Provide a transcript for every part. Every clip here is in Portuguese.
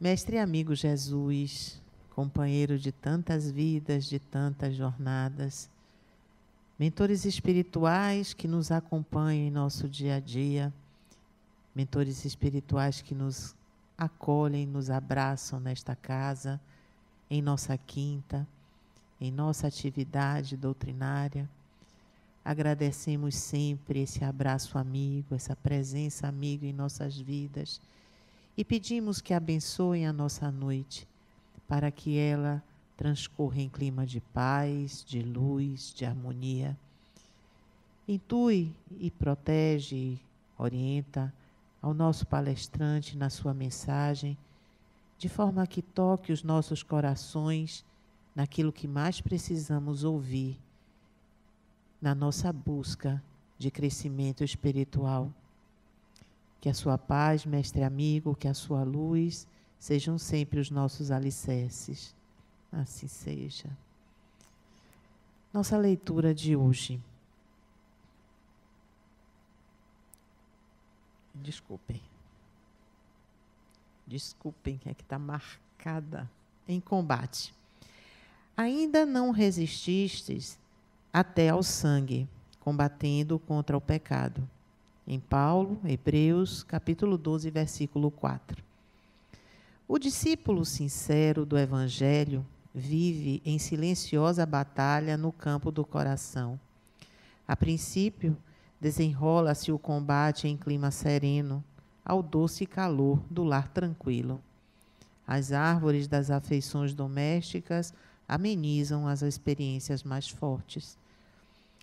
Mestre e amigo Jesus, companheiro de tantas vidas, de tantas jornadas, mentores espirituais que nos acompanham em nosso dia a dia, mentores espirituais que nos acolhem, nos abraçam nesta casa, em nossa quinta, em nossa atividade doutrinária. Agradecemos sempre esse abraço amigo, essa presença amiga em nossas vidas e pedimos que abençoem a nossa noite, para que ela transcorra em clima de paz, de luz, de harmonia. Intui e protege, orienta ao nosso palestrante na sua mensagem, de forma que toque os nossos corações naquilo que mais precisamos ouvir na nossa busca de crescimento espiritual. Que a sua paz, mestre amigo, que a sua luz sejam sempre os nossos alicerces. Assim seja. Nossa leitura de hoje. Desculpem. Desculpem, é que está marcada em combate. Ainda não resististes até ao sangue, combatendo contra o pecado em Paulo, Hebreus, capítulo 12, versículo 4. O discípulo sincero do Evangelho vive em silenciosa batalha no campo do coração. A princípio, desenrola-se o combate em clima sereno, ao doce calor do lar tranquilo. As árvores das afeições domésticas amenizam as experiências mais fortes.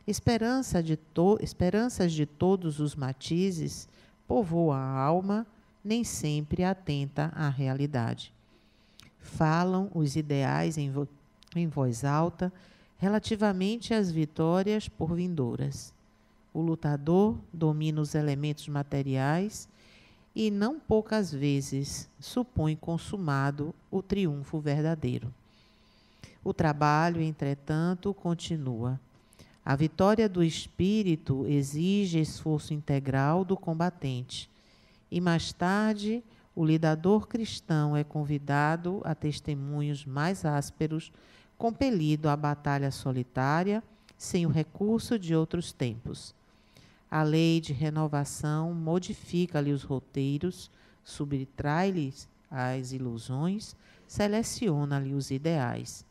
Esperança de to esperanças de todos os matizes povoam a alma, nem sempre atenta à realidade. Falam os ideais em, vo em voz alta relativamente às vitórias por vindouras. O lutador domina os elementos materiais e não poucas vezes supõe consumado o triunfo verdadeiro. O trabalho, entretanto, continua a vitória do espírito exige esforço integral do combatente. E mais tarde, o lidador cristão é convidado a testemunhos mais ásperos, compelido à batalha solitária, sem o recurso de outros tempos. A lei de renovação modifica-lhe os roteiros, subtrai-lhes as ilusões, seleciona-lhe os ideais.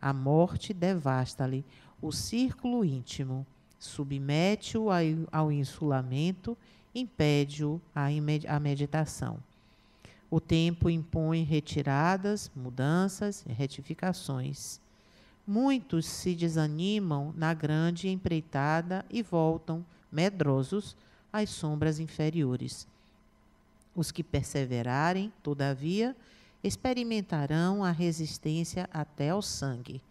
A morte devasta-lhe o círculo íntimo, submete-o ao insulamento, impede-o à meditação. O tempo impõe retiradas, mudanças e retificações. Muitos se desanimam na grande empreitada e voltam, medrosos, às sombras inferiores. Os que perseverarem, todavia, experimentarão a resistência até ao sangue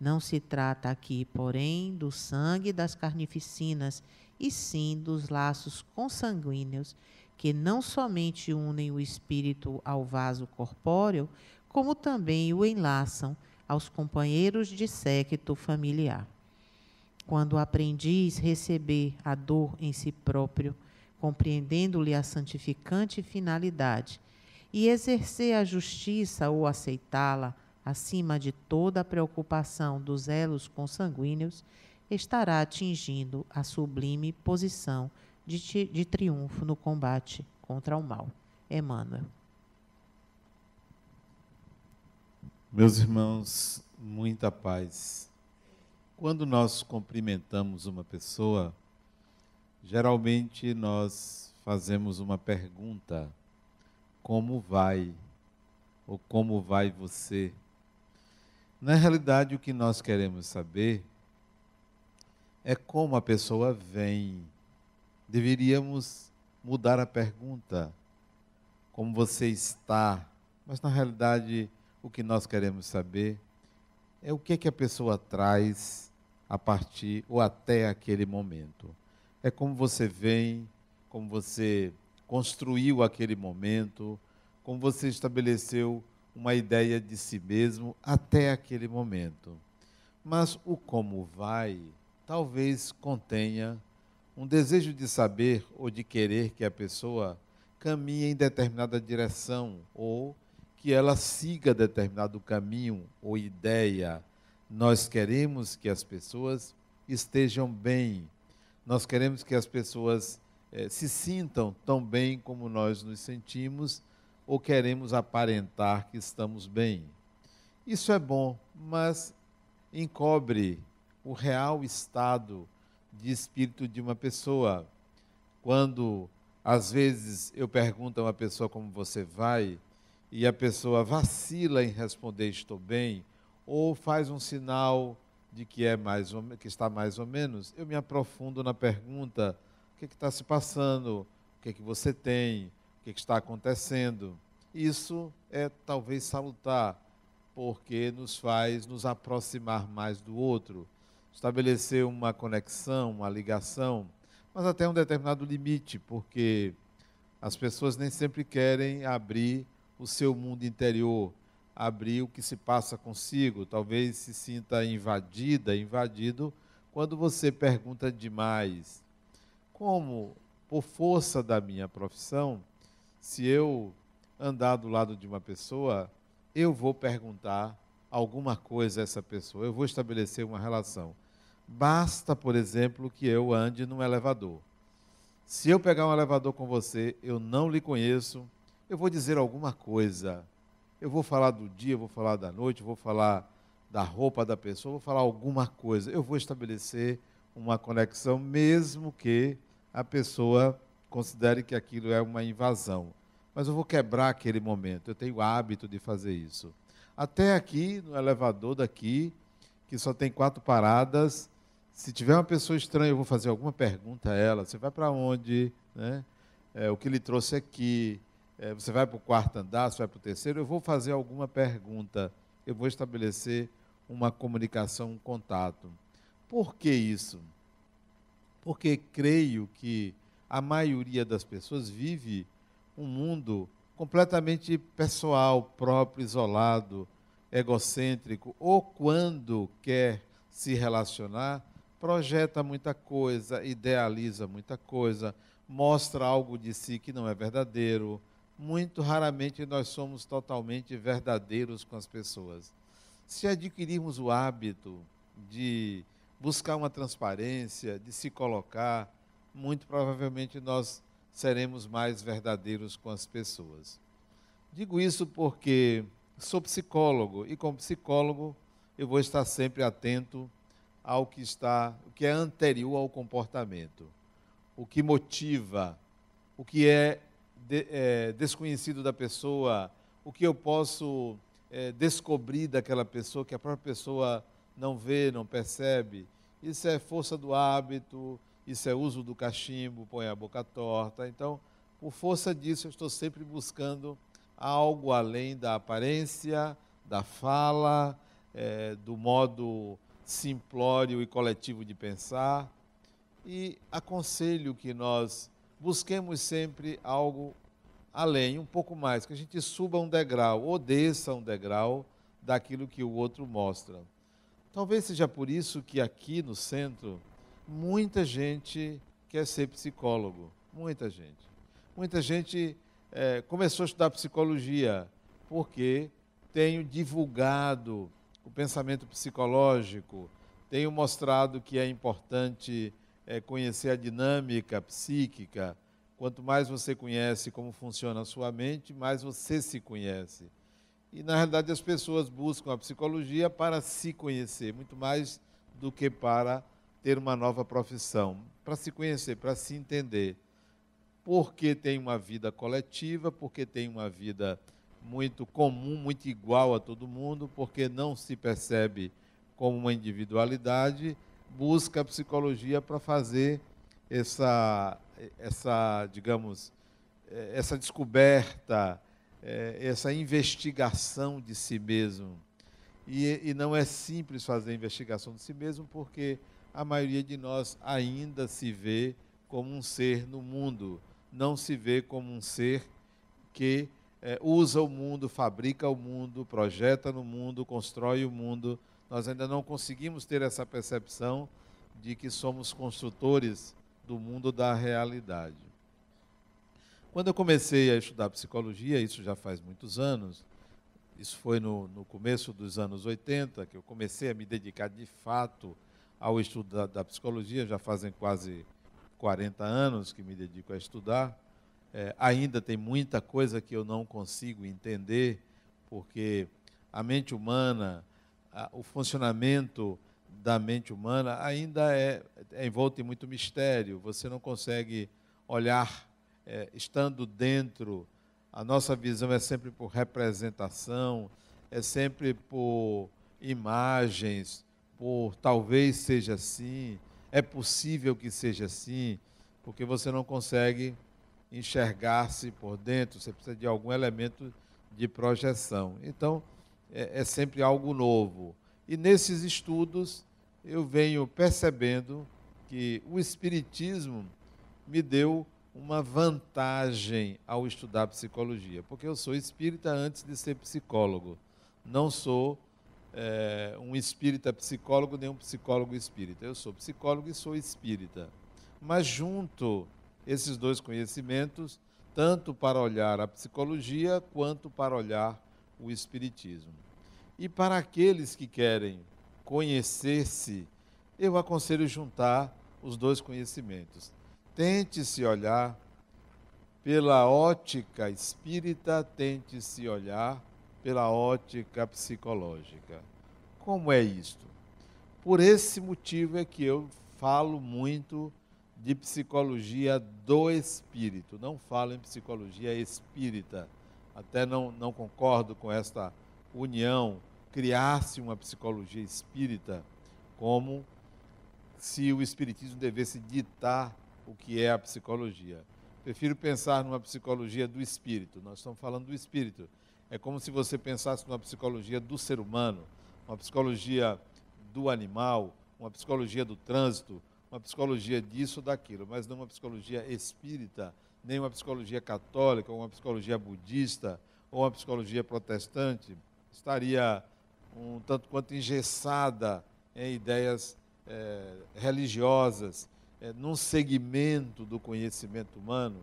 não se trata aqui, porém, do sangue das carnificinas, e sim dos laços consanguíneos que não somente unem o espírito ao vaso corpóreo, como também o enlaçam aos companheiros de séquito familiar. Quando o aprendiz receber a dor em si próprio, compreendendo-lhe a santificante finalidade, e exercer a justiça ou aceitá-la, acima de toda a preocupação dos elos consanguíneos, estará atingindo a sublime posição de, de triunfo no combate contra o mal. Emmanuel. Meus irmãos, muita paz. Quando nós cumprimentamos uma pessoa, geralmente nós fazemos uma pergunta: como vai? Ou como vai você? Na realidade, o que nós queremos saber é como a pessoa vem. Deveríamos mudar a pergunta: como você está? Mas na realidade, o que nós queremos saber é o que, é que a pessoa traz a partir ou até aquele momento. É como você vem, como você construiu aquele momento, como você estabeleceu uma ideia de si mesmo até aquele momento. Mas o como vai talvez contenha um desejo de saber ou de querer que a pessoa caminhe em determinada direção ou que ela siga determinado caminho ou ideia. Nós queremos que as pessoas estejam bem. Nós queremos que as pessoas eh, se sintam tão bem como nós nos sentimos ou queremos aparentar que estamos bem. Isso é bom, mas encobre o real estado de espírito de uma pessoa. Quando, às vezes, eu pergunto a uma pessoa como você vai, e a pessoa vacila em responder estou bem, ou faz um sinal de que é mais ou, que está mais ou menos, eu me aprofundo na pergunta: o que é está se passando? O que, é que você tem? Que está acontecendo? Isso é talvez salutar, porque nos faz nos aproximar mais do outro, estabelecer uma conexão, uma ligação, mas até um determinado limite, porque as pessoas nem sempre querem abrir o seu mundo interior, abrir o que se passa consigo, talvez se sinta invadida, invadido, quando você pergunta demais. Como, por força da minha profissão, se eu andar do lado de uma pessoa, eu vou perguntar alguma coisa a essa pessoa, eu vou estabelecer uma relação. Basta, por exemplo, que eu ande num elevador. Se eu pegar um elevador com você, eu não lhe conheço, eu vou dizer alguma coisa. Eu vou falar do dia, vou falar da noite, vou falar da roupa da pessoa, vou falar alguma coisa. Eu vou estabelecer uma conexão, mesmo que a pessoa considere que aquilo é uma invasão. Mas eu vou quebrar aquele momento. Eu tenho o hábito de fazer isso. Até aqui, no elevador daqui, que só tem quatro paradas, se tiver uma pessoa estranha, eu vou fazer alguma pergunta a ela. Você vai para onde? Né? É, o que lhe trouxe aqui? é, você vai para o quarto andar, você vai para o terceiro, eu vou fazer alguma pergunta, eu vou estabelecer uma comunicação, um contato. Por que isso? Porque creio que a maioria das pessoas vive um mundo completamente pessoal, próprio, isolado, egocêntrico, ou quando quer se relacionar, projeta muita coisa, idealiza muita coisa, mostra algo de si que não é verdadeiro, muito raramente nós somos totalmente verdadeiros com as pessoas. Se adquirirmos o hábito de buscar uma transparência, de se colocar, muito provavelmente nós seremos mais verdadeiros com as pessoas. Digo isso porque sou psicólogo e como psicólogo eu vou estar sempre atento ao que está, o que é anterior ao comportamento, o que motiva, o que é de, é, desconhecido da pessoa, o que eu posso é, descobrir daquela pessoa que a própria pessoa não vê, não percebe. Isso é força do hábito, isso é uso do cachimbo, põe a boca torta. Então, por força disso, eu estou sempre buscando algo além da aparência, da fala, é, do modo simplório e coletivo de pensar. E aconselho que nós busquemos sempre algo além, um pouco mais, que a gente suba um degrau ou desça um degrau daquilo que o outro mostra. Talvez seja por isso que aqui no centro muita gente quer ser psicólogo, muita gente. Muita gente é, começou a estudar psicologia porque tenho divulgado o pensamento psicológico, tenho mostrado que é importante é, conhecer a dinâmica psíquica. Quanto mais você conhece como funciona a sua mente, mais você se conhece. E, na realidade, as pessoas buscam a psicologia para se conhecer, muito mais do que para ter uma nova profissão. Para se conhecer, para se entender. Porque tem uma vida coletiva, porque tem uma vida muito comum, muito igual a todo mundo, porque não se percebe como uma individualidade busca a psicologia para fazer essa, essa, digamos, eh, essa descoberta, eh, essa investigação de si mesmo. E, e não é simples fazer a investigação de si mesmo, porque a maioria de nós ainda se vê como um ser no mundo, não se vê como um ser que é, usa o mundo, fabrica o mundo, projeta no mundo, constrói o mundo, nós ainda não conseguimos ter essa percepção de que somos construtores do mundo da realidade. Quando eu comecei a estudar psicologia, isso já faz muitos anos, isso foi no, no começo dos anos 80, que eu comecei a me dedicar de fato ao estudo da, da psicologia, já fazem quase 40 anos que me dedico a estudar. É, ainda tem muita coisa que eu não consigo entender, porque a mente humana, a, o funcionamento da mente humana ainda é, é envolto em muito mistério. Você não consegue olhar é, estando dentro. A nossa visão é sempre por representação, é sempre por imagens, por talvez seja assim, é possível que seja assim, porque você não consegue enxergar-se por dentro, você precisa de algum elemento de projeção. Então, é, é sempre algo novo. E nesses estudos, eu venho percebendo que o Espiritismo me deu uma vantagem ao estudar psicologia, porque eu sou espírita antes de ser psicólogo. Não sou é, um espírita psicólogo nem um psicólogo espírita. Eu sou psicólogo e sou espírita. Mas junto esses dois conhecimentos, tanto para olhar a psicologia quanto para olhar o espiritismo. E para aqueles que querem conhecer-se, eu aconselho juntar os dois conhecimentos. Tente se olhar pela ótica espírita, tente se olhar pela ótica psicológica. Como é isto? Por esse motivo é que eu falo muito de psicologia do espírito, não falo em psicologia espírita. Até não, não concordo com esta união, criar-se uma psicologia espírita como se o espiritismo devesse ditar o que é a psicologia. Prefiro pensar numa psicologia do espírito. Nós estamos falando do espírito. É como se você pensasse numa psicologia do ser humano, uma psicologia do animal, uma psicologia do trânsito, uma psicologia disso ou daquilo, mas não uma psicologia espírita, nem uma psicologia católica, ou uma psicologia budista, ou uma psicologia protestante. Estaria um tanto quanto engessada em ideias é, religiosas, é, num segmento do conhecimento humano.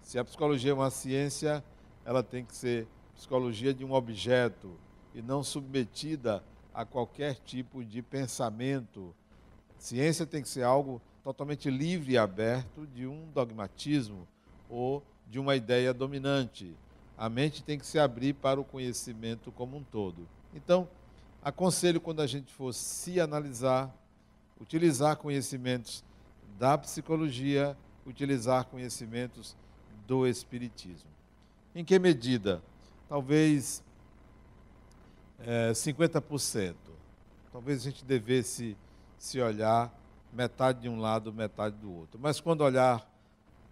Se a psicologia é uma ciência, ela tem que ser psicologia de um objeto e não submetida a qualquer tipo de pensamento. Ciência tem que ser algo totalmente livre e aberto de um dogmatismo ou de uma ideia dominante. A mente tem que se abrir para o conhecimento como um todo. Então, aconselho quando a gente for se analisar, utilizar conhecimentos da psicologia, utilizar conhecimentos do espiritismo. Em que medida? Talvez é, 50%. Talvez a gente devesse se olhar metade de um lado, metade do outro. Mas quando olhar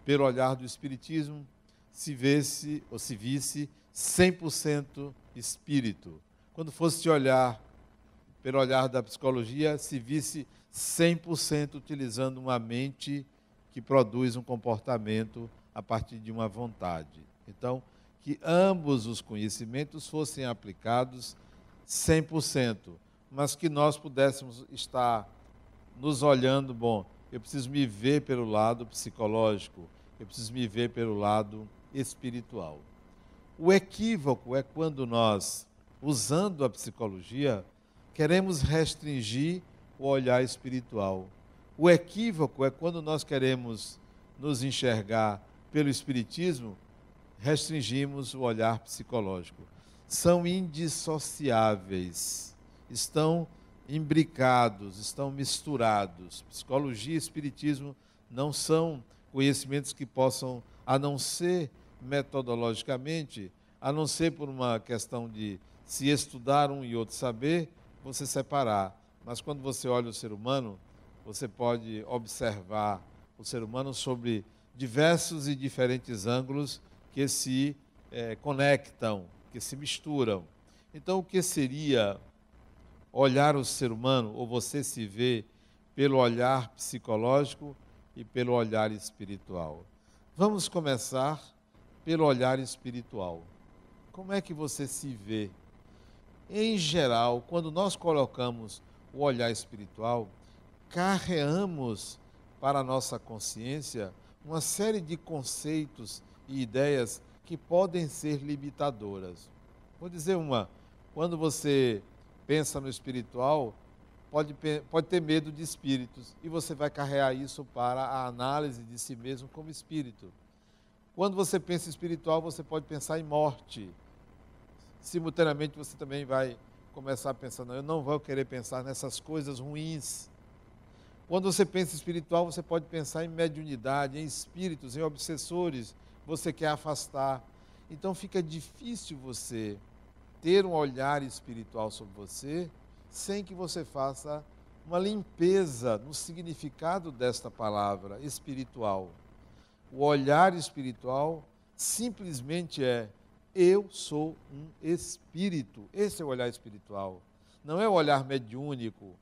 pelo olhar do espiritismo, se visse ou se visse 100% espírito quando fosse olhar pelo olhar da psicologia, se visse 100% utilizando uma mente que produz um comportamento a partir de uma vontade. Então, que ambos os conhecimentos fossem aplicados 100%, mas que nós pudéssemos estar nos olhando, bom, eu preciso me ver pelo lado psicológico, eu preciso me ver pelo lado espiritual. O equívoco é quando nós usando a psicologia, queremos restringir o olhar espiritual. O equívoco é quando nós queremos nos enxergar pelo espiritismo, restringimos o olhar psicológico. São indissociáveis, estão imbricados, estão misturados. Psicologia e espiritismo não são conhecimentos que possam, a não ser metodologicamente, a não ser por uma questão de se estudar um e outro saber, você separar. Mas quando você olha o ser humano, você pode observar o ser humano sobre diversos e diferentes ângulos que se é, conectam, que se misturam. Então, o que seria olhar o ser humano, ou você se vê pelo olhar psicológico e pelo olhar espiritual? Vamos começar pelo olhar espiritual. Como é que você se vê em geral, quando nós colocamos o olhar espiritual, carreamos para a nossa consciência uma série de conceitos e ideias que podem ser limitadoras. Vou dizer uma, Quando você pensa no espiritual, pode, pode ter medo de espíritos e você vai carregar isso para a análise de si mesmo como espírito. Quando você pensa espiritual, você pode pensar em morte. Simultaneamente, você também vai começar a pensar: não, eu não vou querer pensar nessas coisas ruins. Quando você pensa espiritual, você pode pensar em mediunidade, em espíritos, em obsessores, você quer afastar. Então fica difícil você ter um olhar espiritual sobre você sem que você faça uma limpeza no significado desta palavra espiritual. O olhar espiritual simplesmente é eu sou um espírito. Esse é o olhar espiritual. Não é o olhar mediúnico,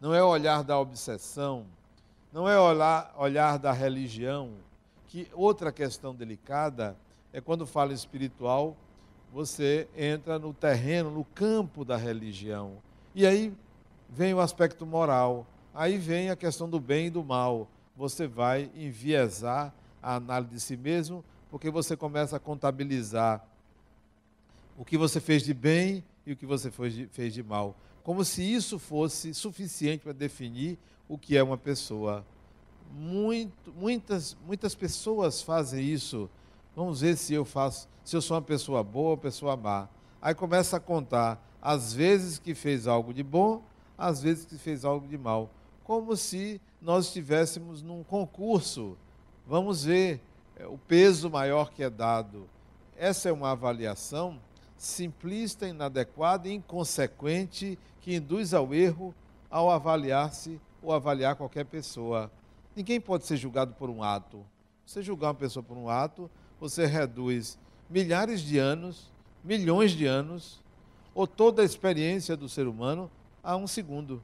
não é o olhar da obsessão, não é o olhar, olhar da religião. Que outra questão delicada é quando fala espiritual, você entra no terreno, no campo da religião. E aí vem o aspecto moral, aí vem a questão do bem e do mal. Você vai enviesar a análise de si mesmo, porque você começa a contabilizar o que você fez de bem e o que você fez de mal. Como se isso fosse suficiente para definir o que é uma pessoa. Muito, muitas, muitas pessoas fazem isso. Vamos ver se eu faço, se eu sou uma pessoa boa ou pessoa má. Aí começa a contar as vezes que fez algo de bom, às vezes que fez algo de mal. Como se nós estivéssemos num concurso. Vamos ver é, o peso maior que é dado. Essa é uma avaliação simplista, inadequada e inconsequente que induz ao erro ao avaliar-se ou avaliar qualquer pessoa. Ninguém pode ser julgado por um ato. Você julgar uma pessoa por um ato, você reduz milhares de anos, milhões de anos, ou toda a experiência do ser humano a um segundo.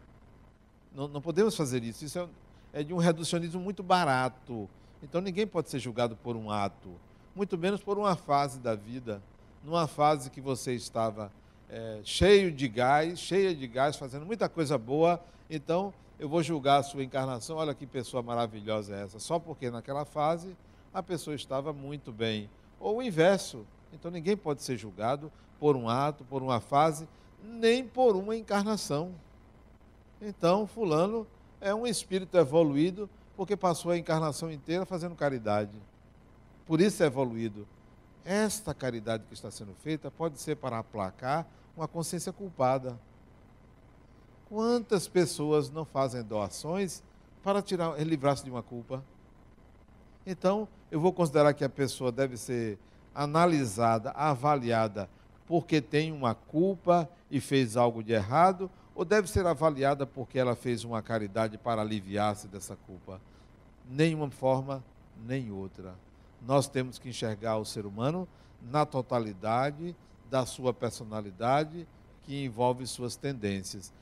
Não, não podemos fazer isso. Isso é, é de um reducionismo muito barato. Então ninguém pode ser julgado por um ato, muito menos por uma fase da vida numa fase que você estava é, cheio de gás, cheia de gás, fazendo muita coisa boa, então eu vou julgar a sua encarnação. Olha que pessoa maravilhosa é essa, só porque naquela fase a pessoa estava muito bem. Ou o inverso. Então ninguém pode ser julgado por um ato, por uma fase, nem por uma encarnação. Então, Fulano é um espírito evoluído porque passou a encarnação inteira fazendo caridade. Por isso é evoluído. Esta caridade que está sendo feita pode ser para aplacar uma consciência culpada. Quantas pessoas não fazem doações para tirar, livrar-se de uma culpa? Então, eu vou considerar que a pessoa deve ser analisada, avaliada porque tem uma culpa e fez algo de errado, ou deve ser avaliada porque ela fez uma caridade para aliviar-se dessa culpa? Nenhuma forma, nem outra nós temos que enxergar o ser humano na totalidade da sua personalidade, que envolve suas tendências.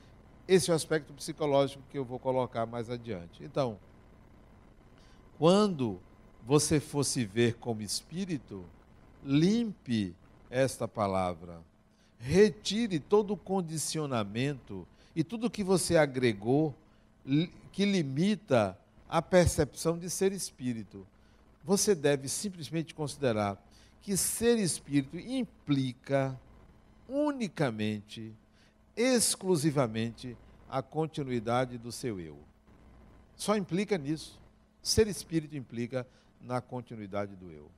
Esse é o aspecto psicológico que eu vou colocar mais adiante. Então, quando você for se ver como espírito, limpe esta palavra. Retire todo o condicionamento e tudo que você agregou que limita a percepção de ser espírito você deve simplesmente considerar que ser espírito implica unicamente, exclusivamente, a continuidade do seu eu. Só implica nisso. Ser espírito implica na continuidade do eu.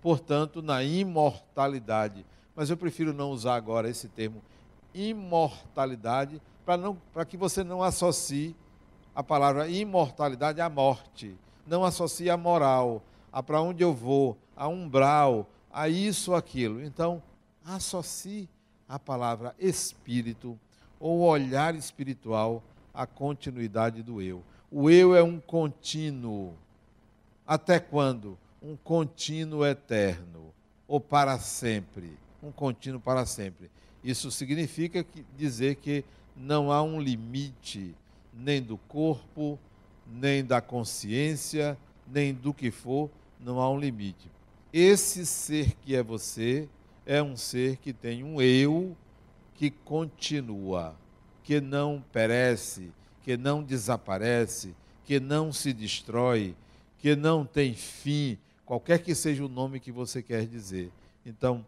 Portanto, na imortalidade. Mas eu prefiro não usar agora esse termo imortalidade para que você não associe a palavra imortalidade à morte não associa a moral, a para onde eu vou, a umbral, a isso, aquilo. Então, associe a palavra espírito ou olhar espiritual à continuidade do eu. O eu é um contínuo. Até quando? Um contínuo eterno, ou para sempre. Um contínuo para sempre. Isso significa que, dizer que não há um limite nem do corpo, nem da consciência, nem do que for, não há um limite. Esse ser que é você é um ser que tem um eu que continua, que não perece, que não desaparece, que não se destrói, que não tem fim, qualquer que seja o nome que você quer dizer. Então,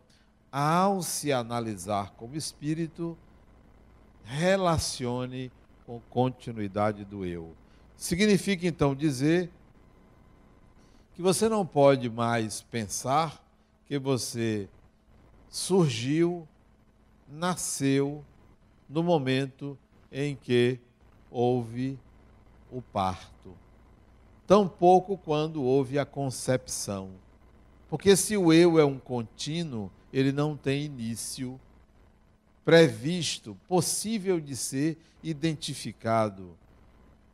ao se analisar como espírito, relacione com continuidade do eu. Significa então dizer que você não pode mais pensar que você surgiu, nasceu no momento em que houve o parto. Tampouco quando houve a concepção. Porque se o eu é um contínuo, ele não tem início previsto, possível de ser identificado.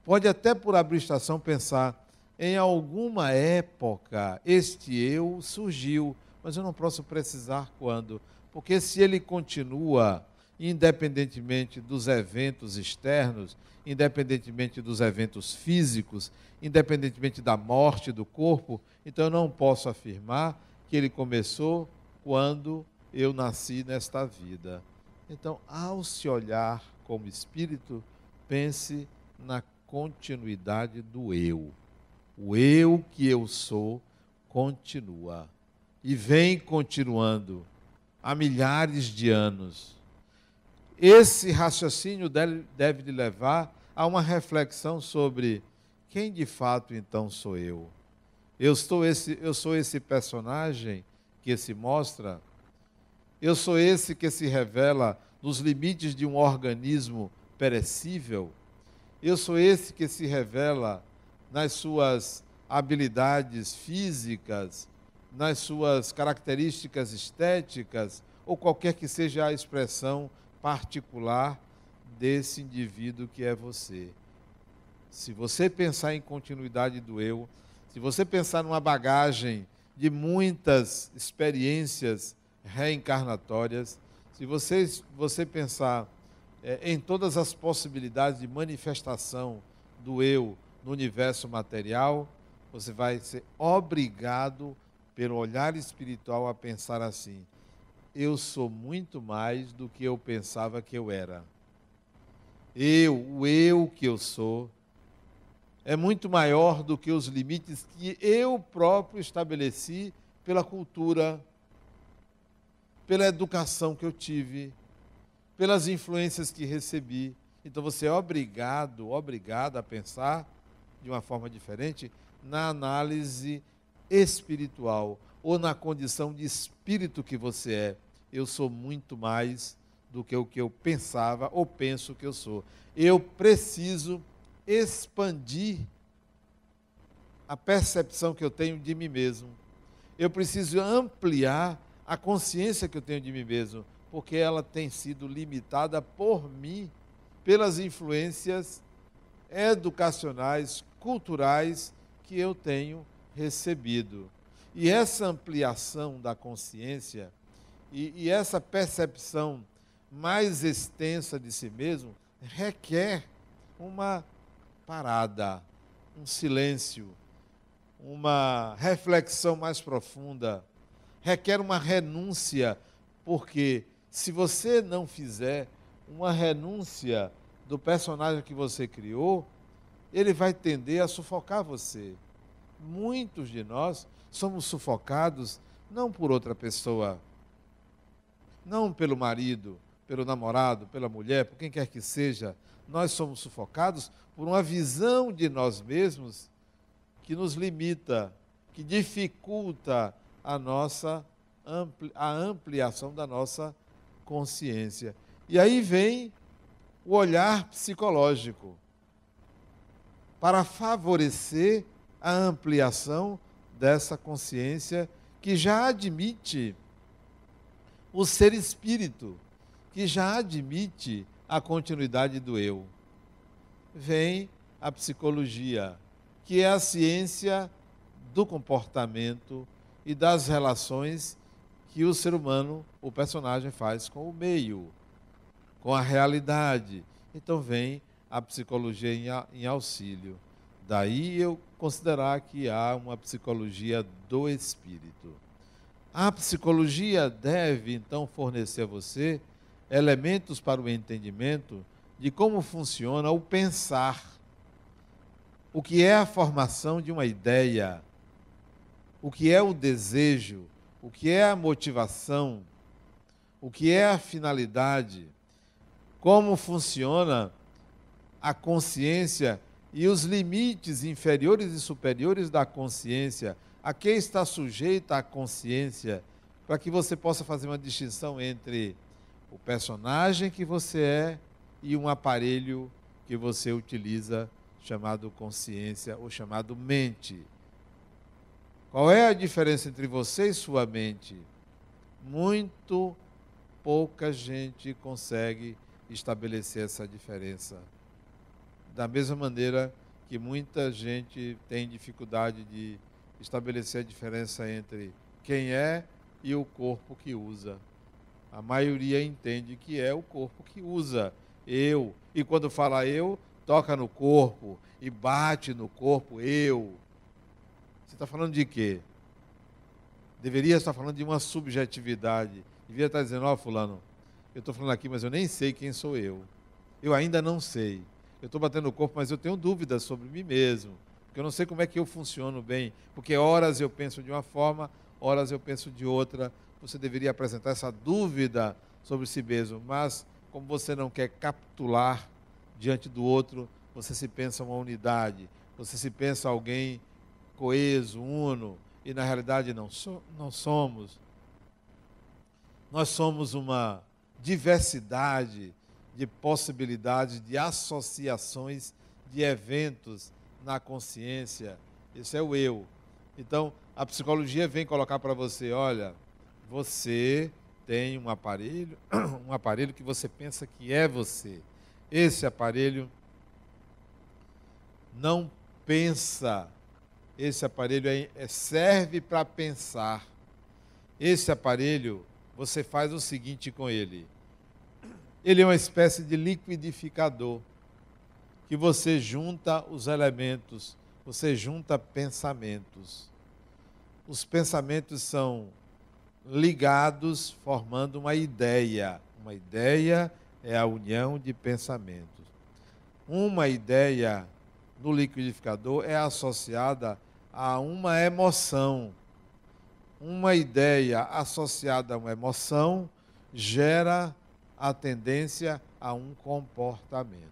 Pode até por abstração pensar, em alguma época este eu surgiu, mas eu não posso precisar quando, porque se ele continua independentemente dos eventos externos, independentemente dos eventos físicos, independentemente da morte do corpo, então eu não posso afirmar que ele começou quando eu nasci nesta vida. Então, ao se olhar como espírito, pense na continuidade do eu. O eu que eu sou continua e vem continuando há milhares de anos. Esse raciocínio deve, lhe levar a uma reflexão sobre quem de fato então sou eu. Eu, estou esse, eu sou esse personagem que se mostra, eu sou esse que se revela nos limites de um organismo perecível, eu sou esse que se revela nas suas habilidades físicas, nas suas características estéticas, ou qualquer que seja a expressão particular desse indivíduo que é você. Se você pensar em continuidade do eu, se você pensar numa bagagem de muitas experiências reencarnatórias, se você, você pensar é, em todas as possibilidades de manifestação do eu no universo material, você vai ser obrigado, pelo olhar espiritual, a pensar assim: eu sou muito mais do que eu pensava que eu era. Eu, o eu que eu sou, é muito maior do que os limites que eu próprio estabeleci pela cultura, pela educação que eu tive, pelas influências que recebi. Então você é obrigado, obrigado a pensar de uma forma diferente na análise espiritual ou na condição de espírito que você é eu sou muito mais do que o que eu pensava ou penso que eu sou. Eu preciso expandir a percepção que eu tenho de mim mesmo. Eu preciso ampliar a consciência que eu tenho de mim mesmo, porque ela tem sido limitada por mim, pelas influências educacionais, culturais que eu tenho recebido. E essa ampliação da consciência e, e essa percepção mais extensa de si mesmo requer uma parada, um silêncio, uma reflexão mais profunda, requer uma renúncia, porque se você não fizer uma renúncia do personagem que você criou, ele vai tender a sufocar você. Muitos de nós somos sufocados não por outra pessoa, não pelo marido, pelo namorado, pela mulher, por quem quer que seja, nós somos sufocados por uma visão de nós mesmos que nos limita, que dificulta a nossa a ampliação da nossa consciência. E aí vem o olhar psicológico para favorecer a ampliação dessa consciência que já admite o ser espírito, que já admite a continuidade do eu. Vem a psicologia, que é a ciência do comportamento e das relações que o ser humano, o personagem, faz com o meio, com a realidade. Então vem a psicologia em auxílio. Daí eu considerar que há uma psicologia do espírito. A psicologia deve, então, fornecer a você elementos para o entendimento de como funciona o pensar, o que é a formação de uma ideia, o que é o desejo, o que é a motivação, o que é a finalidade, como funciona a consciência e os limites inferiores e superiores da consciência, a que está sujeita a consciência, para que você possa fazer uma distinção entre o personagem que você é e um aparelho que você utiliza chamado consciência ou chamado mente. Qual é a diferença entre você e sua mente? Muito pouca gente consegue estabelecer essa diferença. Da mesma maneira que muita gente tem dificuldade de estabelecer a diferença entre quem é e o corpo que usa. A maioria entende que é o corpo que usa. Eu. E quando fala eu, toca no corpo e bate no corpo, eu. Você está falando de quê? Deveria estar falando de uma subjetividade. Devia estar dizendo, ó, oh, fulano, eu estou falando aqui, mas eu nem sei quem sou eu. Eu ainda não sei. Eu estou batendo no corpo, mas eu tenho dúvidas sobre mim mesmo. Porque eu não sei como é que eu funciono bem. Porque horas eu penso de uma forma, horas eu penso de outra. Você deveria apresentar essa dúvida sobre si mesmo. Mas, como você não quer capitular diante do outro, você se pensa uma unidade, você se pensa alguém coeso, uno, e na realidade não, so, não somos. Nós somos uma diversidade de possibilidades, de associações, de eventos na consciência. Esse é o eu. Então, a psicologia vem colocar para você, olha, você tem um aparelho, um aparelho que você pensa que é você. Esse aparelho não pensa. Esse aparelho é, serve para pensar. Esse aparelho, você faz o seguinte com ele. Ele é uma espécie de liquidificador que você junta os elementos, você junta pensamentos. Os pensamentos são ligados, formando uma ideia. Uma ideia é a união de pensamentos. Uma ideia no liquidificador é associada a uma emoção. Uma ideia associada a uma emoção gera a tendência a um comportamento.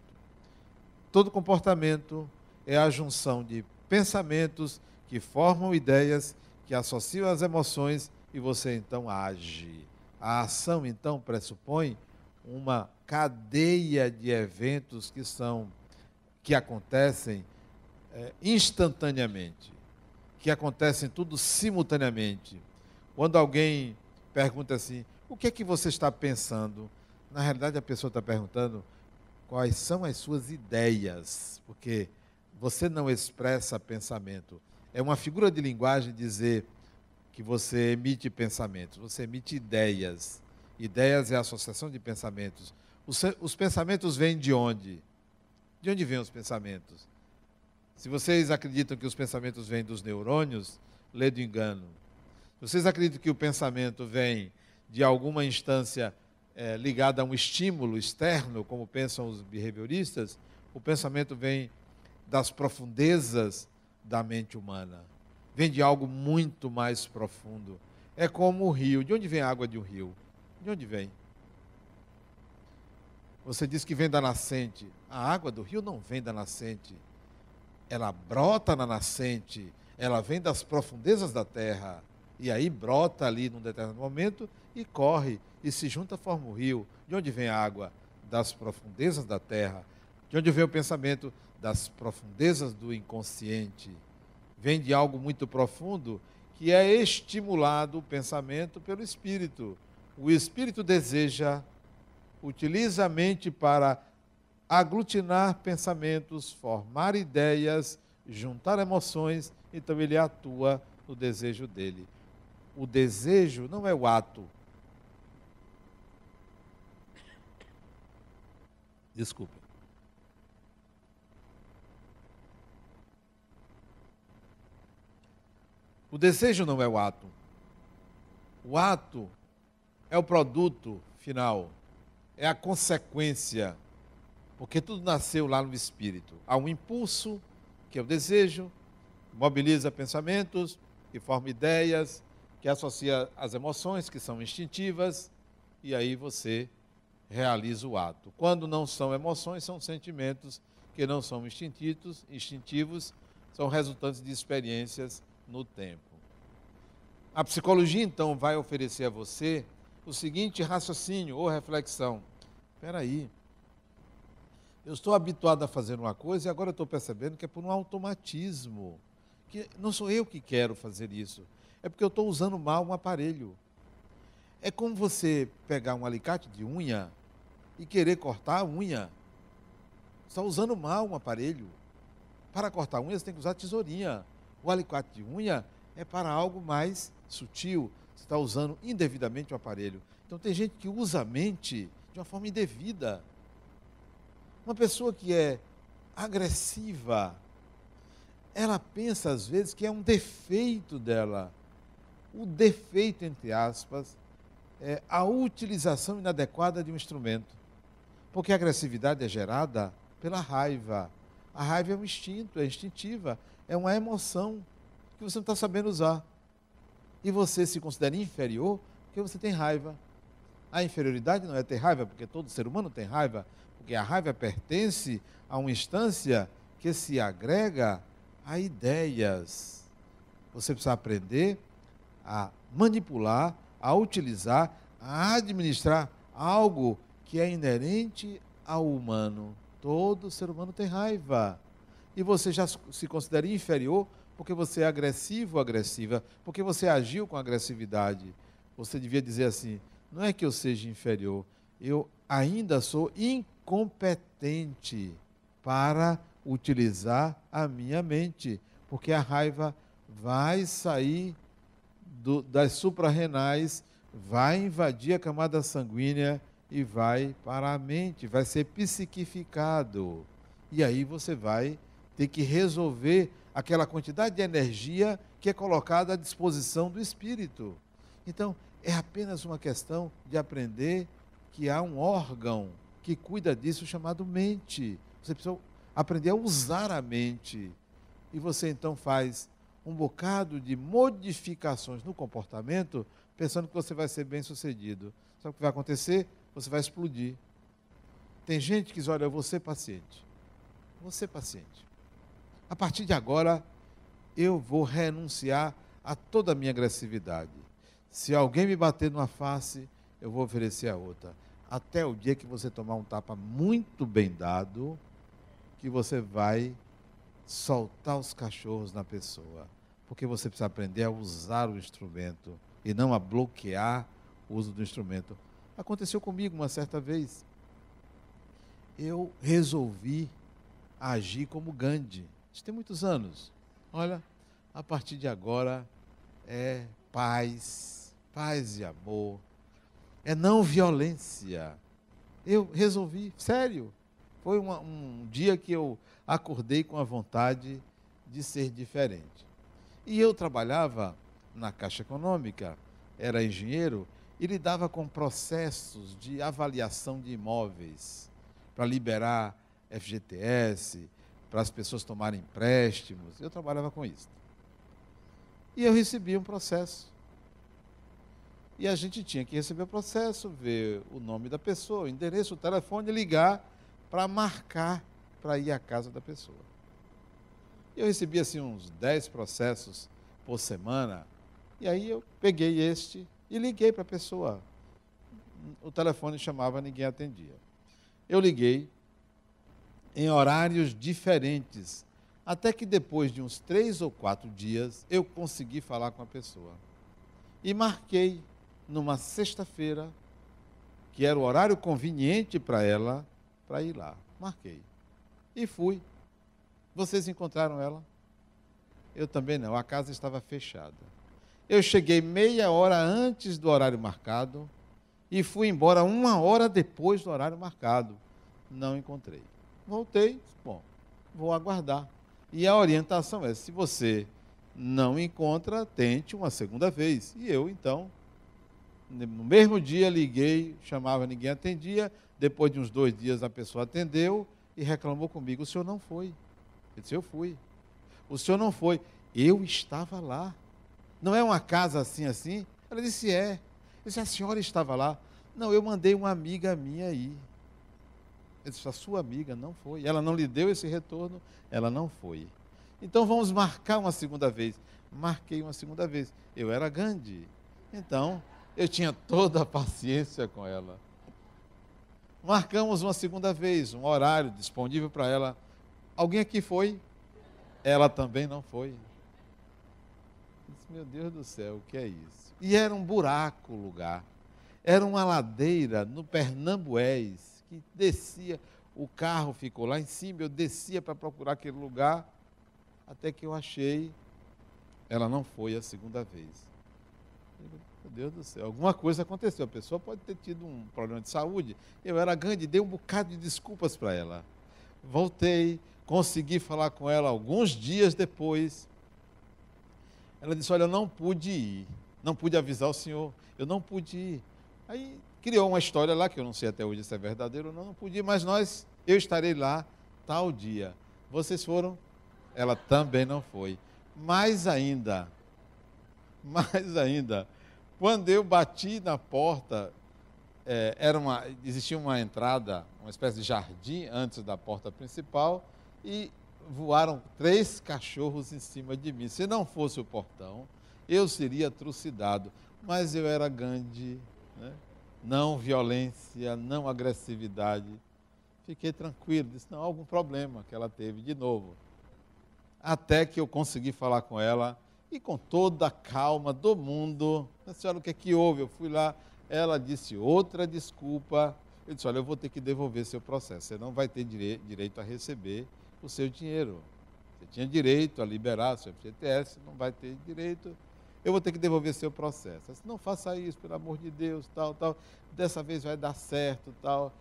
Todo comportamento é a junção de pensamentos que formam ideias que associam às emoções e você então age. A ação então pressupõe uma cadeia de eventos que são que acontecem é, instantaneamente, que acontecem tudo simultaneamente. Quando alguém pergunta assim, o que é que você está pensando? Na realidade, a pessoa está perguntando quais são as suas ideias, porque você não expressa pensamento. É uma figura de linguagem dizer que você emite pensamentos, você emite ideias. Ideias é a associação de pensamentos. Os, os pensamentos vêm de onde? De onde vêm os pensamentos? Se vocês acreditam que os pensamentos vêm dos neurônios, lê do engano. Se vocês acreditam que o pensamento vem de alguma instância é, ligada a um estímulo externo, como pensam os behavioristas, o pensamento vem das profundezas da mente humana. Vem de algo muito mais profundo. É como o rio. De onde vem a água de um rio? De onde vem? Você diz que vem da nascente. A água do rio não vem da nascente. Ela brota na nascente. Ela vem das profundezas da terra. E aí brota ali num determinado momento e corre e se junta forma o rio. De onde vem a água? Das profundezas da terra. De onde vem o pensamento? Das profundezas do inconsciente. Vem de algo muito profundo que é estimulado o pensamento pelo espírito o espírito deseja, utiliza a mente para aglutinar pensamentos, formar ideias, juntar emoções, então ele atua no desejo dele. O desejo não é o ato. Desculpa. O desejo não é o ato. O ato é o produto final, é a consequência, porque tudo nasceu lá no espírito. Há um impulso, que é o desejo, que mobiliza pensamentos, que forma ideias, que associa as emoções, que são instintivas, e aí você realiza o ato. Quando não são emoções, são sentimentos que não são instintivos, instintivos são resultantes de experiências no tempo. A psicologia, então, vai oferecer a você o seguinte raciocínio ou reflexão. Espera aí, eu estou habituado a fazer uma coisa e agora estou percebendo que é por um automatismo. Que não sou eu que quero fazer isso. É porque eu estou usando mal um aparelho. É como você pegar um alicate de unha e querer cortar a unha. Está usando mal um aparelho. Para cortar a unha, você tem que usar tesourinha. O alicate de unha é para algo mais sutil. Você está usando indevidamente o aparelho. Então, tem gente que usa a mente de uma forma indevida. Uma pessoa que é agressiva, ela pensa às vezes que é um defeito dela. O defeito, entre aspas, é a utilização inadequada de um instrumento. Porque a agressividade é gerada pela raiva. A raiva é um instinto, é instintiva, é uma emoção que você não está sabendo usar. E você se considera inferior porque você tem raiva. A inferioridade não é ter raiva, porque todo ser humano tem raiva, porque a raiva pertence a uma instância que se agrega a ideias. Você precisa aprender a manipular, a utilizar, a administrar algo que é inerente ao humano. Todo ser humano tem raiva. E você já se considera inferior porque você é agressivo ou agressiva, porque você agiu com agressividade. Você devia dizer assim: não é que eu seja inferior, eu ainda sou incapaz competente para utilizar a minha mente, porque a raiva vai sair do, das suprarrenais, vai invadir a camada sanguínea e vai para a mente, vai ser psiquificado. E aí você vai ter que resolver aquela quantidade de energia que é colocada à disposição do espírito. Então, é apenas uma questão de aprender que há um órgão que cuida disso chamado mente. Você precisa aprender a usar a mente. E você então faz um bocado de modificações no comportamento, pensando que você vai ser bem sucedido. Sabe o que vai acontecer? Você vai explodir. Tem gente que diz: olha, eu vou ser paciente. Vou ser paciente. A partir de agora, eu vou renunciar a toda a minha agressividade. Se alguém me bater numa face, eu vou oferecer a outra até o dia que você tomar um tapa muito bem dado, que você vai soltar os cachorros na pessoa. Porque você precisa aprender a usar o instrumento e não a bloquear o uso do instrumento. Aconteceu comigo uma certa vez. Eu resolvi agir como Gandhi. Isso tem muitos anos. Olha, a partir de agora é paz, paz e amor é não violência. Eu resolvi, sério. Foi uma, um dia que eu acordei com a vontade de ser diferente. E eu trabalhava na Caixa Econômica, era engenheiro, e lidava com processos de avaliação de imóveis para liberar FGTS, para as pessoas tomarem empréstimos. Eu trabalhava com isso. E eu recebi um processo e a gente tinha que receber o processo, ver o nome da pessoa, o endereço, o telefone, ligar para marcar para ir à casa da pessoa. Eu recebi assim uns 10 processos por semana, e aí eu peguei este e liguei para a pessoa. O telefone chamava, ninguém atendia. Eu liguei em horários diferentes, até que depois de uns três ou quatro dias eu consegui falar com a pessoa. E marquei numa sexta-feira, que era o horário conveniente para ela, para ir lá. Marquei. E fui. Vocês encontraram ela? Eu também não, a casa estava fechada. Eu cheguei meia hora antes do horário marcado e fui embora uma hora depois do horário marcado. Não encontrei. Voltei, bom, vou aguardar. E a orientação é: se você não encontra, tente uma segunda vez. E eu, então, no mesmo dia liguei, chamava, ninguém atendia. Depois de uns dois dias a pessoa atendeu e reclamou comigo: o senhor não foi. Eu disse: eu fui. O senhor não foi. Eu estava lá. Não é uma casa assim, assim? Ela disse: é. Eu disse: a senhora estava lá. Não, eu mandei uma amiga minha aí. Eu disse, a sua amiga não foi. Ela não lhe deu esse retorno, ela não foi. Então vamos marcar uma segunda vez. Marquei uma segunda vez. Eu era Gandhi. Então, eu tinha toda a paciência com ela. Marcamos uma segunda vez, um horário disponível para ela. Alguém aqui foi? Ela também não foi. Meu Deus do céu, o que é isso? E era um buraco o lugar. Era uma ladeira no Pernambués que descia. O carro ficou lá em cima, eu descia para procurar aquele lugar, até que eu achei. Ela não foi a segunda vez. Meu Deus do céu, alguma coisa aconteceu. A pessoa pode ter tido um problema de saúde. Eu era grande, dei um bocado de desculpas para ela. Voltei, consegui falar com ela alguns dias depois. Ela disse: Olha, eu não pude ir, não pude avisar o senhor, eu não pude ir. Aí criou uma história lá, que eu não sei até hoje se é verdadeiro ou não, não pude ir, mas nós, eu estarei lá tal dia. Vocês foram? Ela também não foi. Mais ainda, mais ainda, quando eu bati na porta, é, era uma, existia uma entrada, uma espécie de jardim antes da porta principal, e voaram três cachorros em cima de mim. Se não fosse o portão, eu seria trucidado. Mas eu era Gandhi, né? não violência, não agressividade. Fiquei tranquilo, disse, não, algum problema que ela teve de novo. Até que eu consegui falar com ela e com toda a calma do mundo, a senhora, o que é que houve? Eu fui lá, ela disse outra desculpa. Eu disse, olha, eu vou ter que devolver seu processo, você não vai ter direito a receber o seu dinheiro. Você tinha direito a liberar seu FGTS, não vai ter direito. Eu vou ter que devolver seu processo. disse, não faça isso, pelo amor de Deus, tal, tal. Dessa vez vai dar certo, tal.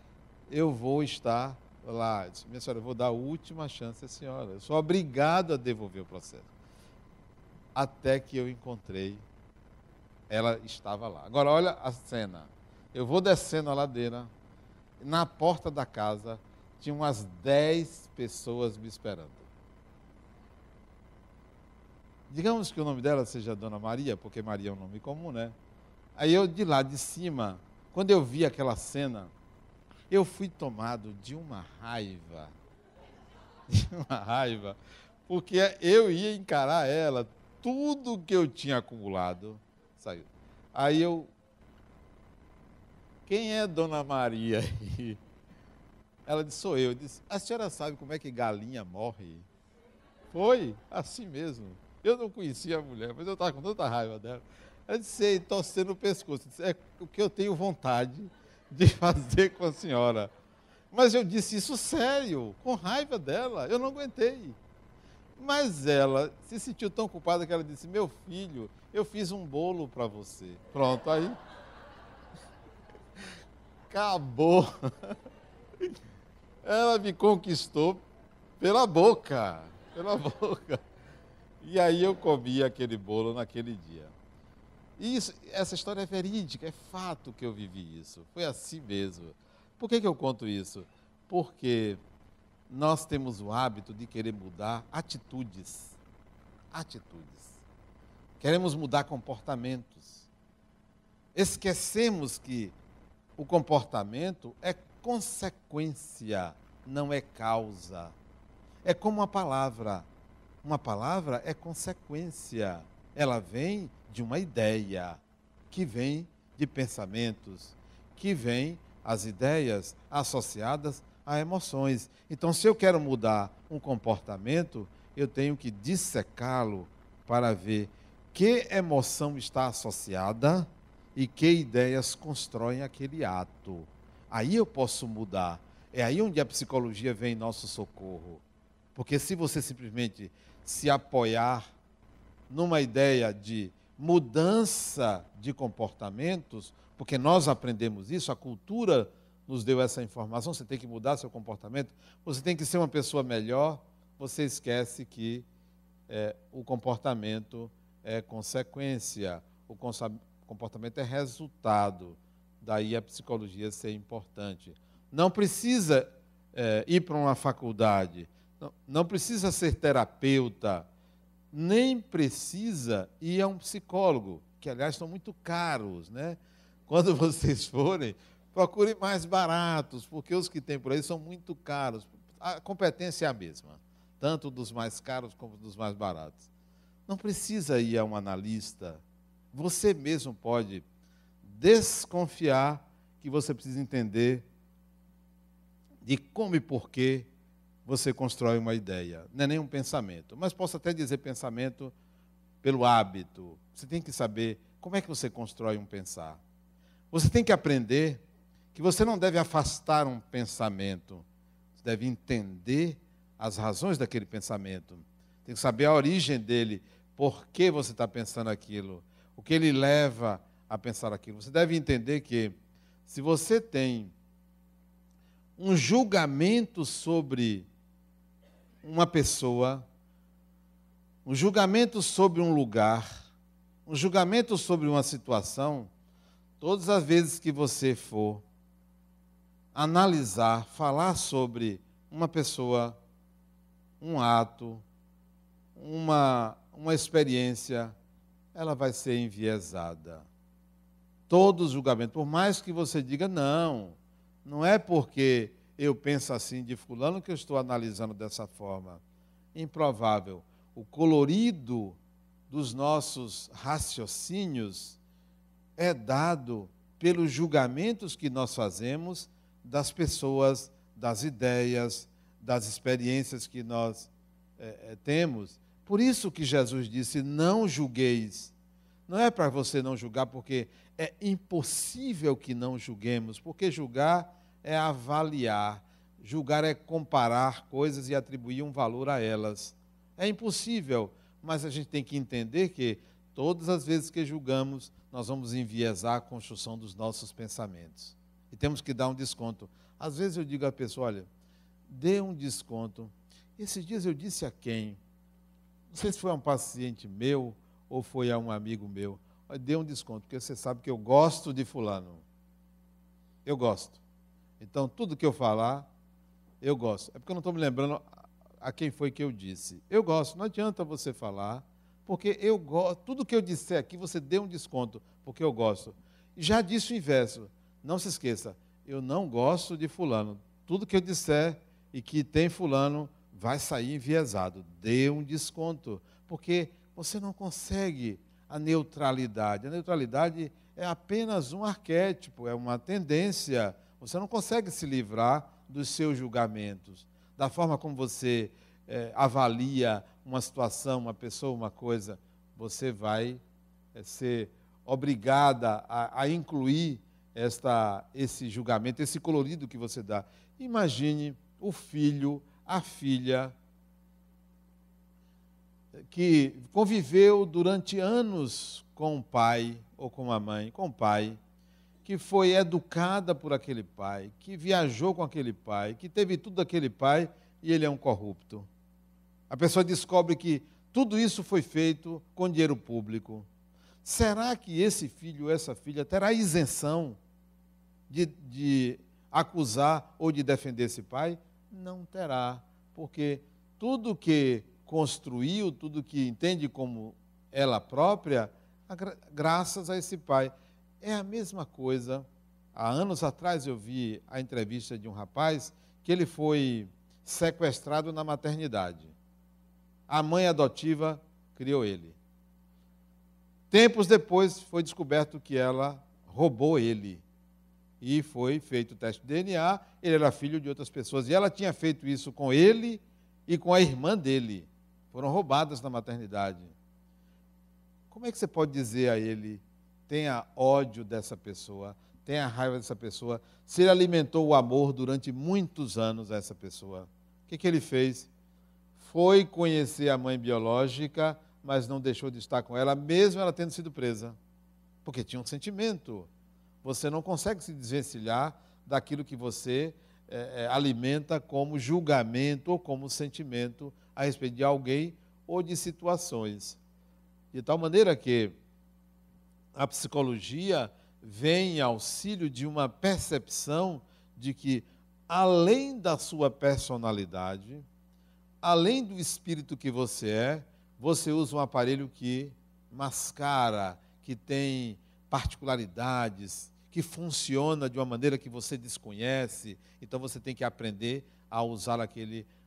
Eu vou estar lá. disse, minha senhora, eu vou dar a última chance à senhora. Eu sou obrigado a devolver o processo. Até que eu encontrei, ela estava lá. Agora, olha a cena. Eu vou descendo a ladeira, na porta da casa, tinha umas 10 pessoas me esperando. Digamos que o nome dela seja Dona Maria, porque Maria é um nome comum, né? Aí eu de lá de cima, quando eu vi aquela cena, eu fui tomado de uma raiva. De uma raiva, porque eu ia encarar ela, tudo que eu tinha acumulado saiu. Aí eu. Quem é Dona Maria aí? Ela disse, sou eu. eu disse, a senhora sabe como é que galinha morre? Foi, assim mesmo. Eu não conhecia a mulher, mas eu estava com tanta raiva dela. Ela disse, sei, torcendo o pescoço. Disse, é o que eu tenho vontade de fazer com a senhora. Mas eu disse isso sério, com raiva dela. Eu não aguentei. Mas ela se sentiu tão culpada que ela disse: Meu filho, eu fiz um bolo para você. Pronto, aí. Acabou. Ela me conquistou pela boca, pela boca. E aí eu comi aquele bolo naquele dia. Isso, essa história é verídica, é fato que eu vivi isso. Foi assim mesmo. Por que, que eu conto isso? Porque nós temos o hábito de querer mudar atitudes. Atitudes. Queremos mudar comportamentos. Esquecemos que o comportamento é consequência, não é causa. É como uma palavra. Uma palavra é consequência. Ela vem de uma ideia, que vem de pensamentos, que vem as ideias associadas a emoções. Então, se eu quero mudar um comportamento, eu tenho que dissecá-lo para ver que emoção está associada e que ideias constroem aquele ato. Aí eu posso mudar. É aí onde a psicologia vem em nosso socorro. Porque se você simplesmente se apoiar numa ideia de mudança de comportamentos, porque nós aprendemos isso, a cultura nos deu essa informação, você tem que mudar seu comportamento, você tem que ser uma pessoa melhor, você esquece que é, o comportamento é consequência, o comportamento é resultado daí a psicologia ser importante. Não precisa é, ir para uma faculdade, não, não precisa ser terapeuta, nem precisa ir a um psicólogo, que aliás são muito caros, né? quando vocês forem, procurem mais baratos, porque os que tem por aí são muito caros. A competência é a mesma, tanto dos mais caros como dos mais baratos. Não precisa ir a um analista. Você mesmo pode desconfiar que você precisa entender de como e por que você constrói uma ideia. Não é nem um pensamento, mas posso até dizer pensamento pelo hábito. Você tem que saber como é que você constrói um pensar. Você tem que aprender que você não deve afastar um pensamento, você deve entender as razões daquele pensamento. Tem que saber a origem dele, por que você está pensando aquilo, o que ele leva a pensar aquilo. Você deve entender que se você tem um julgamento sobre uma pessoa, um julgamento sobre um lugar, um julgamento sobre uma situação, todas as vezes que você for analisar, falar sobre uma pessoa, um ato, uma, uma experiência, ela vai ser enviesada. Todos os julgamentos, por mais que você diga, não, não é porque eu penso assim de fulano que eu estou analisando dessa forma. Improvável. O colorido dos nossos raciocínios é dado pelos julgamentos que nós fazemos das pessoas, das ideias, das experiências que nós é, temos. Por isso que Jesus disse: não julgueis. Não é para você não julgar, porque é impossível que não julguemos, porque julgar é avaliar, julgar é comparar coisas e atribuir um valor a elas. É impossível, mas a gente tem que entender que todas as vezes que julgamos, nós vamos enviesar a construção dos nossos pensamentos. E temos que dar um desconto. Às vezes eu digo à pessoa: olha, dê um desconto. Esses dias eu disse a quem? Não sei se foi um paciente meu ou foi a um amigo meu. Dê um desconto, porque você sabe que eu gosto de Fulano. Eu gosto. Então, tudo que eu falar, eu gosto. É porque eu não estou me lembrando a quem foi que eu disse. Eu gosto, não adianta você falar, porque eu gosto. Tudo que eu disser aqui, você dê um desconto, porque eu gosto. E já disse o inverso. Não se esqueça, eu não gosto de fulano. Tudo que eu disser e que tem fulano vai sair enviesado. Dê um desconto, porque você não consegue a neutralidade. A neutralidade é apenas um arquétipo, é uma tendência. Você não consegue se livrar dos seus julgamentos, da forma como você é, avalia uma situação, uma pessoa, uma coisa. Você vai é, ser obrigada a, a incluir esta, esse julgamento, esse colorido que você dá. Imagine o filho, a filha, que conviveu durante anos com o pai ou com a mãe, com o pai, que foi educada por aquele pai, que viajou com aquele pai, que teve tudo daquele pai e ele é um corrupto. A pessoa descobre que tudo isso foi feito com dinheiro público. Será que esse filho ou essa filha terá isenção de, de acusar ou de defender esse pai? Não terá, porque tudo que construiu, tudo que entende como ela própria, graças a esse pai. É a mesma coisa. Há anos atrás eu vi a entrevista de um rapaz que ele foi sequestrado na maternidade. A mãe adotiva criou ele. Tempos depois foi descoberto que ela roubou ele e foi feito o teste de DNA. Ele era filho de outras pessoas e ela tinha feito isso com ele e com a irmã dele. Foram roubadas na maternidade. Como é que você pode dizer a ele, tenha ódio dessa pessoa, tenha raiva dessa pessoa, se ele alimentou o amor durante muitos anos a essa pessoa? O que, que ele fez? Foi conhecer a mãe biológica, mas não deixou de estar com ela, mesmo ela tendo sido presa. Porque tinha um sentimento você não consegue se desvencilhar daquilo que você é, alimenta como julgamento ou como sentimento a respeito de alguém ou de situações. De tal maneira que a psicologia vem em auxílio de uma percepção de que, além da sua personalidade, além do espírito que você é, você usa um aparelho que mascara, que tem particularidades, que funciona de uma maneira que você desconhece, então você tem que aprender a usar aquele aparelho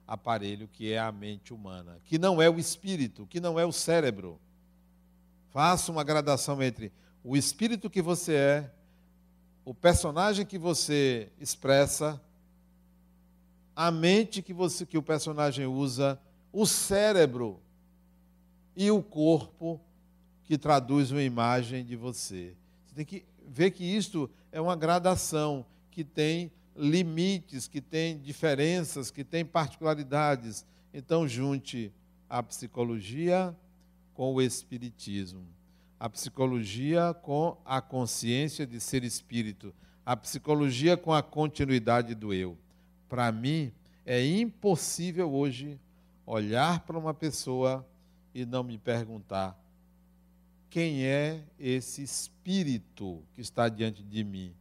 que é a mente humana, que não é o espírito, que não é o cérebro. Faça uma gradação entre o espírito que você é, o personagem que você expressa, a mente que, você, que o personagem usa, o cérebro e o corpo que traduz uma imagem de você. Você tem que ver que isto é uma gradação que tem limites, que tem diferenças, que tem particularidades. Então, junte a psicologia com o espiritismo, a psicologia com a consciência de ser espírito, a psicologia com a continuidade do eu. Para mim, é impossível hoje olhar para uma pessoa e não me perguntar quem é esse espírito que está diante de mim.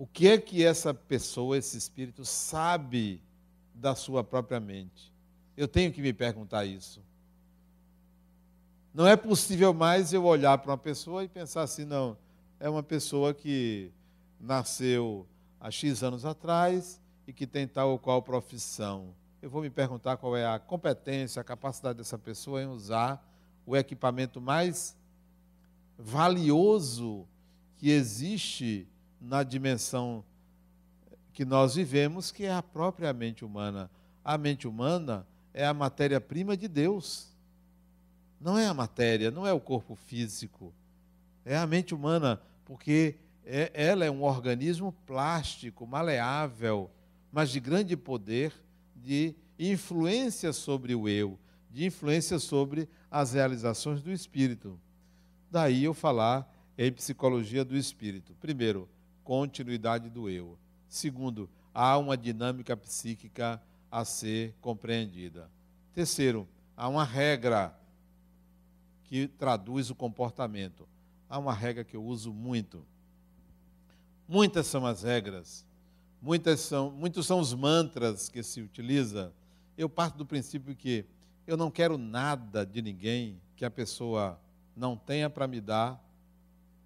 O que é que essa pessoa, esse espírito, sabe da sua própria mente? Eu tenho que me perguntar isso. Não é possível mais eu olhar para uma pessoa e pensar assim, não, é uma pessoa que nasceu há X anos atrás e que tem tal ou qual profissão. Eu vou me perguntar qual é a competência, a capacidade dessa pessoa em usar o equipamento mais valioso que existe na dimensão que nós vivemos, que é a própria mente humana. A mente humana é a matéria-prima de Deus. Não é a matéria, não é o corpo físico. É a mente humana, porque é, ela é um organismo plástico, maleável, mas de grande poder de influência sobre o eu, de influência sobre as realizações do espírito. Daí eu falar em psicologia do espírito. Primeiro, continuidade do eu. Segundo, há uma dinâmica psíquica a ser compreendida. Terceiro, há uma regra que traduz o comportamento. Há uma regra que eu uso muito. Muitas são as regras, muitas são, muitos são os mantras que se utiliza. Eu parto do princípio que eu não quero nada de ninguém que a pessoa não tenha para me dar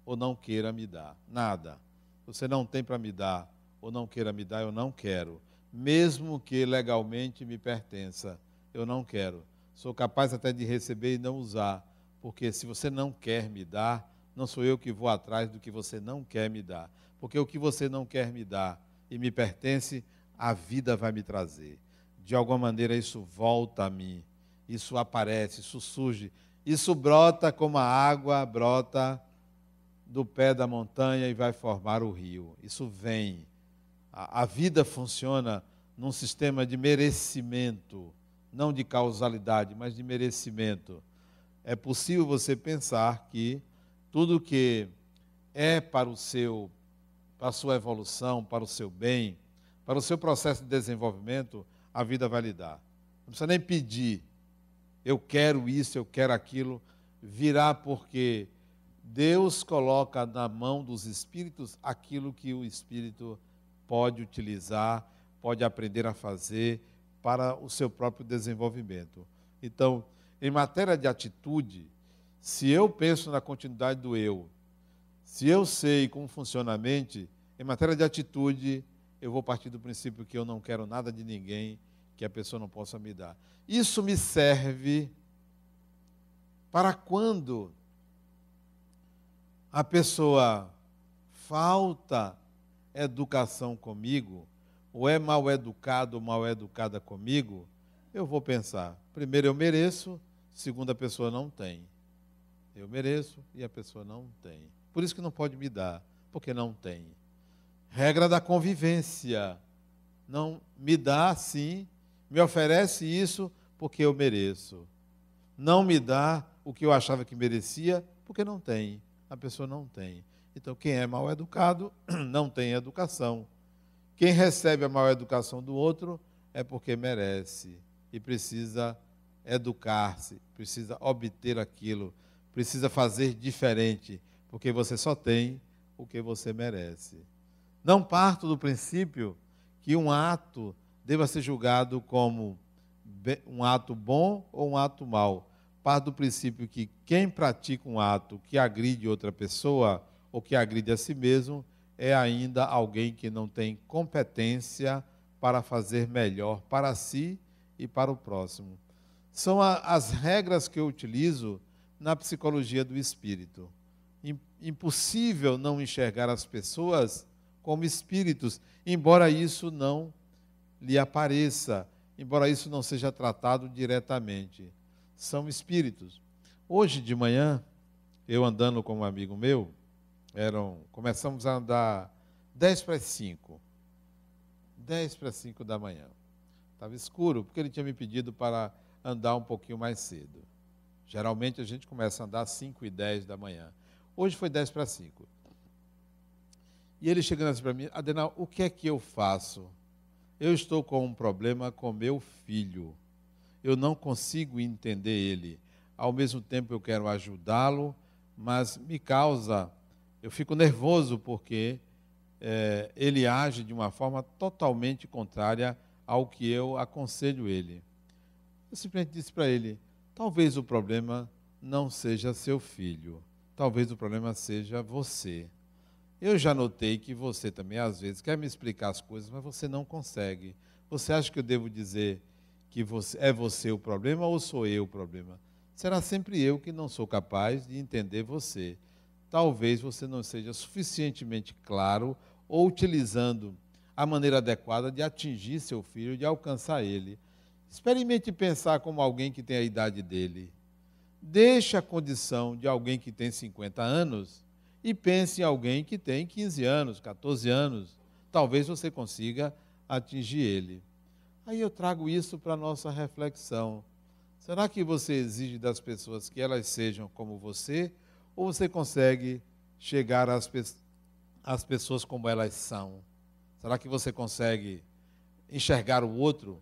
ou não queira me dar. Nada você não tem para me dar ou não queira me dar, eu não quero. Mesmo que legalmente me pertença, eu não quero. Sou capaz até de receber e não usar, porque se você não quer me dar, não sou eu que vou atrás do que você não quer me dar. Porque o que você não quer me dar e me pertence, a vida vai me trazer. De alguma maneira isso volta a mim, isso aparece, isso surge, isso brota como a água brota do pé da montanha e vai formar o rio. Isso vem. A, a vida funciona num sistema de merecimento, não de causalidade, mas de merecimento. É possível você pensar que tudo que é para o seu para a sua evolução, para o seu bem, para o seu processo de desenvolvimento, a vida vai lhe dar. Não precisa nem pedir. Eu quero isso, eu quero aquilo. Virá porque Deus coloca na mão dos espíritos aquilo que o espírito pode utilizar, pode aprender a fazer para o seu próprio desenvolvimento. Então, em matéria de atitude, se eu penso na continuidade do eu, se eu sei como funciona a mente, em matéria de atitude, eu vou partir do princípio que eu não quero nada de ninguém que a pessoa não possa me dar. Isso me serve para quando a pessoa falta educação comigo, ou é mal educado ou mal educada comigo, eu vou pensar: primeiro, eu mereço, segundo, a pessoa não tem. Eu mereço e a pessoa não tem. Por isso que não pode me dar, porque não tem. Regra da convivência. Não me dá sim, me oferece isso porque eu mereço. Não me dá o que eu achava que merecia porque não tem a pessoa não tem. Então, quem é mal educado não tem educação. Quem recebe a mal educação do outro é porque merece e precisa educar-se, precisa obter aquilo, precisa fazer diferente, porque você só tem o que você merece. Não parto do princípio que um ato deva ser julgado como um ato bom ou um ato mau parte do princípio que quem pratica um ato que agride outra pessoa ou que agride a si mesmo é ainda alguém que não tem competência para fazer melhor para si e para o próximo. São a, as regras que eu utilizo na psicologia do espírito. Impossível não enxergar as pessoas como espíritos, embora isso não lhe apareça, embora isso não seja tratado diretamente. São espíritos. Hoje de manhã, eu andando com um amigo meu, eram, começamos a andar 10 para 5. 10 para 5 da manhã. Estava escuro, porque ele tinha me pedido para andar um pouquinho mais cedo. Geralmente a gente começa a andar às 5 e 10 da manhã. Hoje foi 10 para 5. E ele chegando assim para mim, Adenal, o que é que eu faço? Eu estou com um problema com meu filho. Eu não consigo entender ele. Ao mesmo tempo eu quero ajudá-lo, mas me causa eu fico nervoso porque é, ele age de uma forma totalmente contrária ao que eu aconselho ele. Eu simplesmente disse para ele: talvez o problema não seja seu filho, talvez o problema seja você. Eu já notei que você também, às vezes, quer me explicar as coisas, mas você não consegue. Você acha que eu devo dizer que você, é você o problema ou sou eu o problema? Será sempre eu que não sou capaz de entender você talvez você não seja suficientemente claro ou utilizando a maneira adequada de atingir seu filho, de alcançar ele. Experimente pensar como alguém que tem a idade dele. Deixe a condição de alguém que tem 50 anos e pense em alguém que tem 15 anos, 14 anos. Talvez você consiga atingir ele. Aí eu trago isso para a nossa reflexão. Será que você exige das pessoas que elas sejam como você? Ou você consegue chegar às, pe às pessoas como elas são? Será que você consegue enxergar o outro?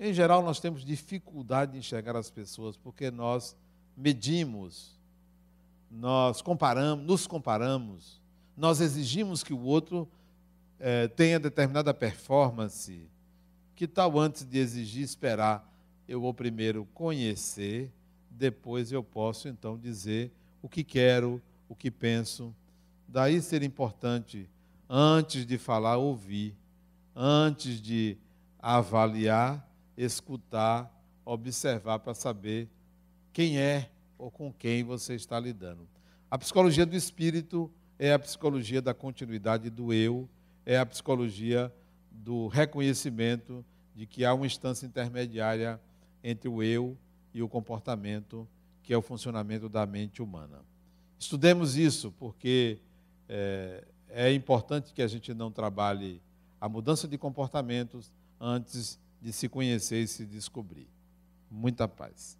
Em geral, nós temos dificuldade de enxergar as pessoas porque nós medimos, nós comparamos, nos comparamos, nós exigimos que o outro eh, tenha determinada performance. Que tal antes de exigir, esperar? Eu vou primeiro conhecer, depois eu posso então dizer o que quero, o que penso. Daí ser importante, antes de falar, ouvir, antes de avaliar, escutar, observar para saber quem é ou com quem você está lidando. A psicologia do espírito é a psicologia da continuidade do eu, é a psicologia do reconhecimento de que há uma instância intermediária entre o eu e o comportamento que é o funcionamento da mente humana. Estudemos isso, porque é, é importante que a gente não trabalhe a mudança de comportamentos antes de se conhecer e se descobrir. Muita paz.